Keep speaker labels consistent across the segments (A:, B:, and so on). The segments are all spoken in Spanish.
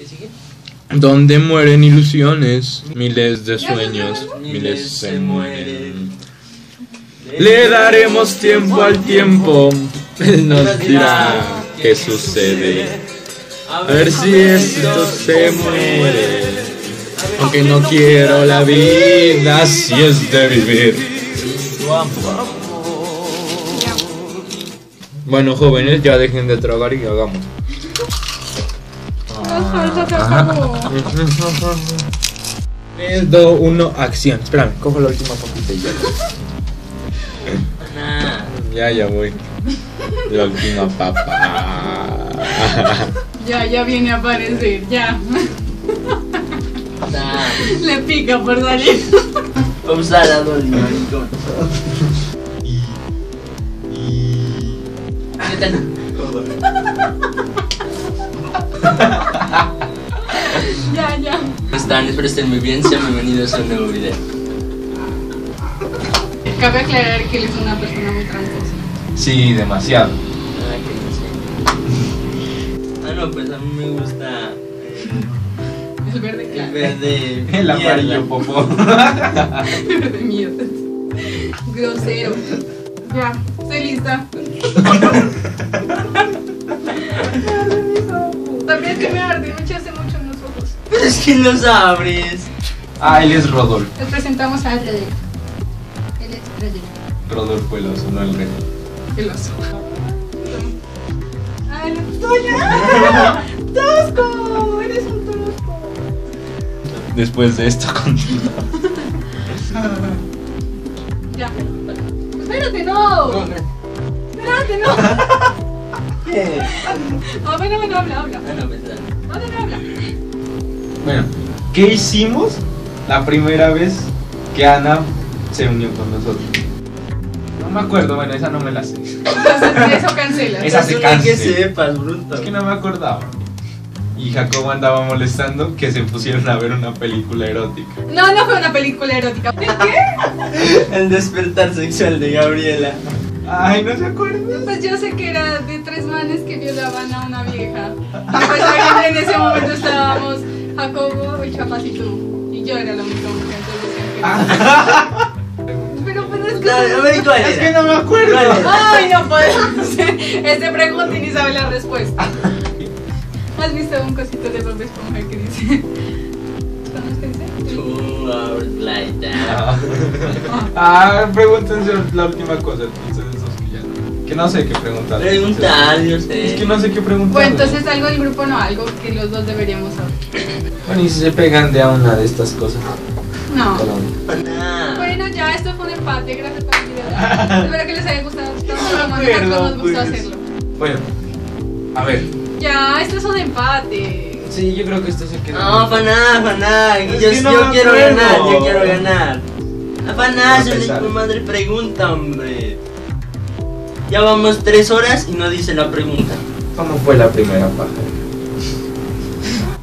A: ¿Qué sigue?
B: Donde mueren ilusiones, miles de sueños, miles se mueren. Le daremos tiempo al tiempo, él nos dirá qué sucede. A ver si esto se muere. Aunque no quiero la vida, si es de vivir. Bueno, jóvenes, ya dejen de tragar y hagamos. Tres, dos, uno, acción. Espérame, cojo la última papita y ya.
A: Ana.
B: Ya, ya voy. La última papa.
C: Ya, ya viene a aparecer, ya.
A: Ana.
C: Le pica por salir.
A: Pausa la Dolly, maricón.
C: Ya.
A: ¿Cómo están? Espero estén muy bien. Sean bienvenidos a un nuevo video.
C: Cabe aclarar que él es una persona muy tramposa.
B: Sí, demasiado.
A: Ah, que no sé. Ah, no, pues a mí me gusta eh,
C: El verde
A: el
C: claro.
A: verde.
B: El amarillo popó.
C: El verde mierda. Grosero. Ya, estoy lista. También que me arde, me
A: es que los abres.
B: Ah, él es Rodolfo.
C: Les presentamos a Rede. Él es Rede.
B: Rodolfo el oso, no el rey.
C: El oso. ¡Ay, la tuya! ¡Tosco! ¡Eres un tosco!
B: Después de esto continúa.
C: Ya. Espérate, no. Espérate, no.
A: ¿Qué?
C: Ah, bueno, bueno, habla, habla.
A: Ah, no, pues dale.
C: No, no, no, habla.
B: Bueno, ¿qué hicimos la primera vez que Ana se unió con nosotros? No me acuerdo, bueno, esa no me la sé.
C: Entonces, eso cancela.
B: Esa se
A: Es una que
B: cancela.
A: sepas, bruto.
B: Es que no me acordaba. Y Jacobo andaba molestando que se pusieron a ver una película erótica.
C: No, no fue una película erótica. ¿Qué?
A: El despertar sexual de Gabriela.
B: Ay, no se acuerda.
C: Pues yo sé que era de tres manes que violaban a una vieja. Y pues en ese momento estábamos Jacobo, el Chapas y tú. Y yo era la única mujer, entonces
B: Ah.
C: Pero pues es
A: a
C: que...
A: ver, ¿cuál
B: Es que no me acuerdo.
C: Ay, no podemos. Es de pregunta y ni sabe la respuesta. ¿Has visto un cosito de Bob Esponja que dice? ¿Conoces qué dice?
A: Two hours later.
B: Ah, pregúntense la última cosa, entonces que no. Que no sé qué preguntar.
A: Preguntar, yo sé.
B: Es que no sé qué preguntar.
C: Bueno, entonces algo del grupo no, algo que los dos deberíamos saber.
B: Bueno, y si se pegan de a una de estas cosas.
C: No. Bueno, ya, esto fue un empate, gracias por el video. Espero que les haya gustado tanto como nos gustó
B: pues.
C: hacerlo.
B: Bueno, a ver.
C: Ya, esto es un empate.
B: Sí, yo creo que esto se queda.
A: No, Faná, Faná.
B: Es
A: Yo,
B: que no
A: yo
B: me
A: quiero ganar, yo quiero ganar. Ah, Faná,
B: No
A: yo le madre pregunta, hombre. Ya vamos tres horas y no dice la pregunta.
B: ¿Cómo fue la primera paja?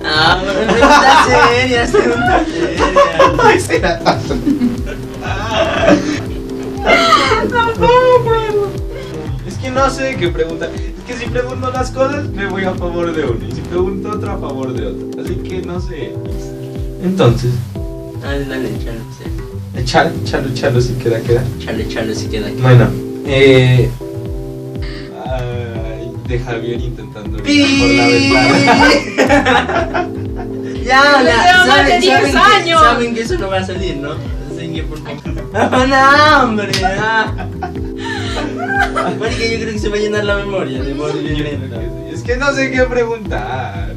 A: Ah, bueno, pregunta seria, pregunta seria.
B: Es que no sé qué preguntar. Es que si pregunto las cosas, me voy a favor de uno. Y si pregunto otra, a favor de otro. Así que no sé. Entonces,
A: Dale, dale, chalo, sí.
B: chalo, chalo, chalo, si queda, queda.
A: Chale, chale, si queda aquí.
B: Bueno, eh. De Javier intentando por la ventana.
A: Ya, la,
C: más de
A: saben,
C: 10
A: saben que,
C: años.
A: saben que eso no va a salir, ¿no? Así que por favor. ¡Ah, no, hombre! Ah. Que yo creo que se va a llenar la memoria de modo violento.
B: Es que no sé qué preguntar.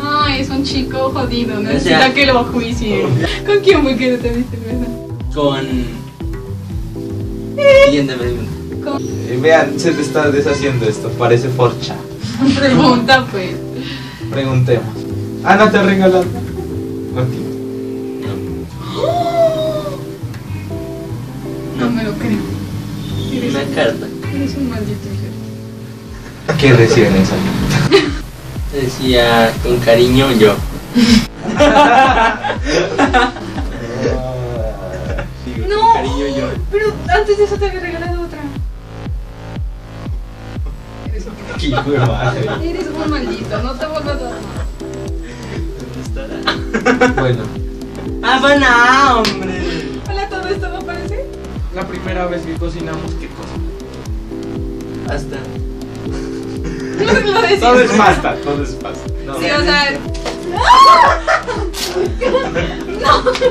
C: Ay, es un chico jodido,
A: O
C: necesita
A: sea-
C: que lo juicien. ¿Con quién fue que no te viste?
A: Con. Siguiente pregunta.
B: Eh, vean, se te está deshaciendo esto. Parece forcha.
C: Pregunta, pues.
B: Preguntemos. Ah, no te ha regalado. Ok.
C: No me lo creo. Eres,
A: Una carta.
C: eres un maldito ser.
B: ¿Qué reciben esa?
A: Decía con cariño yo.
C: No.
A: Con cariño yo.
C: Pero antes de eso te había regalado
B: hijo de madre.
C: eres un maldito, no te vuelvas a dar más.
B: Bueno,
A: ¡Habana, hombre!
C: Hola, ¿todo esto no parece?
B: la primera vez que cocinamos, ¿qué cosa?
A: Hasta.
C: Lo.
B: Todo es pasta, todo es pasta. No,
C: Sí, o sea.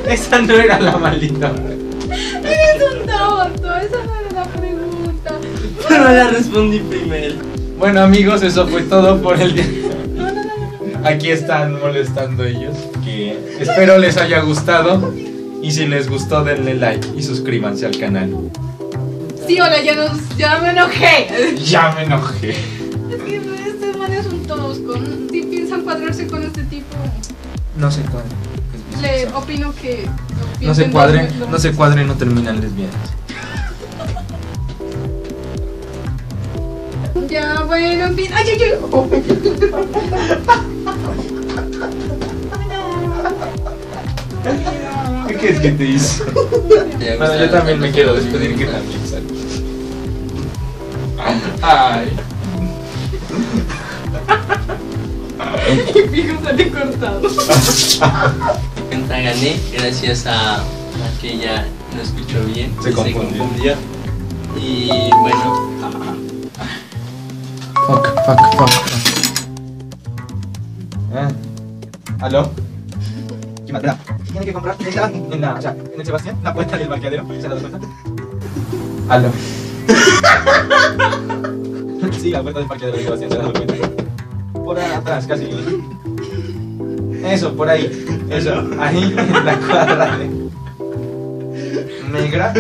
B: esa no era la maldita.
C: Eres un tonto, esa no era la pregunta.
A: Pero la respondí primero.
B: Bueno amigos, eso fue todo por el día.
C: No, no, no, no.
B: Aquí están molestando ellos. Que espero les haya gustado. Y si les gustó, denle like y suscríbanse al canal.
C: Sí, hola, ya, nos, ya me enojé.
B: Ya me enojé.
C: Es que este man es un tosco. Si piensan cuadrarse con este tipo,
B: No se cuadren.
C: le opino que.
B: No se
C: dos-
B: no se cuadren, no terminan lesbianas.
C: Ya, bueno, en fin. ¡Ay, ay, ay!
B: ¿Qué quieres que te hizo? Bueno, yo también me quiero despedir que también sale. Ay.
C: Mi fijo sale cortado.
A: Cuenta gané gracias a, a que ella no escuchó bien.
B: Se confundió.
A: confundió. Y bueno,
B: Fuck, fuck. Ah. ¿Aló? ¿Qué? Espera, Tiene que comprar en la, en la, sea, en el Sebastián, la puerta del parqueadero. ¿Se la cuenta? ¿Aló? sí, la puerta del parqueadero del Sebastián, ¿se la cuenta? Por atrás, casi. Eso, por ahí. Eso, ahí en la cuadra de... Negra.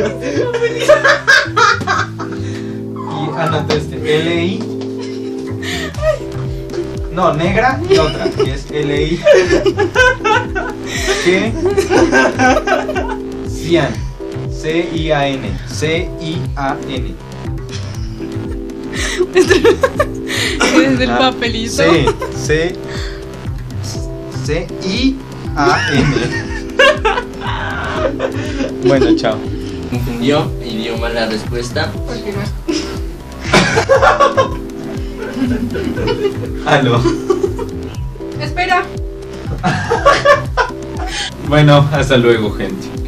B: y anota este, LI. No, negra y otra, que es LI. Que. Cian. C-I-A-N. C-I-A-N.
C: Eres del
B: Ah,
C: papelito.
B: C. C. C-I-A-N. Bueno, chao.
A: confundió y dio mala respuesta.
C: Porque no es-
B: Aló.
C: Espera.
B: Bueno, hasta luego, gente.